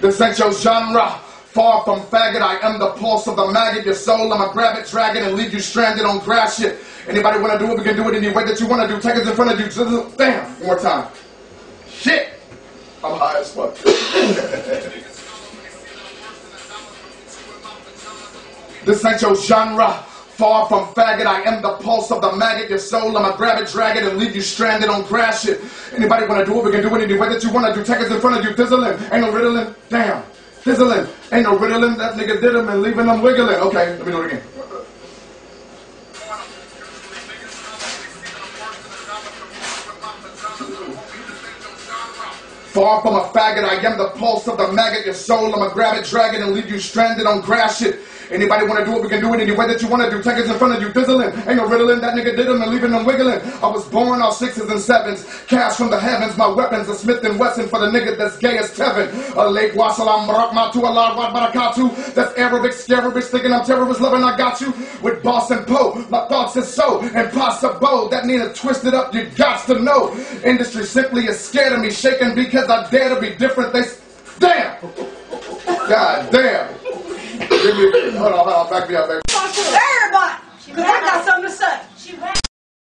This ain't your genre. Far from faggot, I am the pulse of the maggot. Your soul, I'ma grab it, drag it, and leave you stranded on grass shit. Anybody wanna do it, we can do it any way that you wanna do. Take us in front of you. Damn, one more time. Shit! I'm high as fuck. this ain't your genre. Far from faggot, I am the pulse of the maggot. Your soul, I'ma grab it, drag it, and leave you stranded on grass it. Anybody wanna do it, we can do it any way that you wanna do. Take us in front of you, Dizzling. Ain't no riddling. Damn. Fizzling. Ain't no riddling. That nigga did him and leaving them wiggling. Okay, let me do it again. Far from a faggot, I am the pulse of the maggot. Your soul, I'ma grab it, drag it, and leave you stranded on grass shit. Anybody want to do it, we can do it any way that you want to do. Take in front of you, fizzling. Ain't no riddling, that nigga did them and leaving them wiggling. I was born on sixes and sevens, cash from the heavens. My weapons are Smith and Wesson for the nigga that's gay as Tevin. A lake wasalam barakmatu Allah barakatu. That's Arabic, scarabic, thinking I'm terrorist, loving I got you. With boss and Poe, my thoughts is so impossible. That need to twist it up, you got to know. Industry simply is scared of me, shaking because I dare to be different. They, damn! God damn! Give me, hold on, hold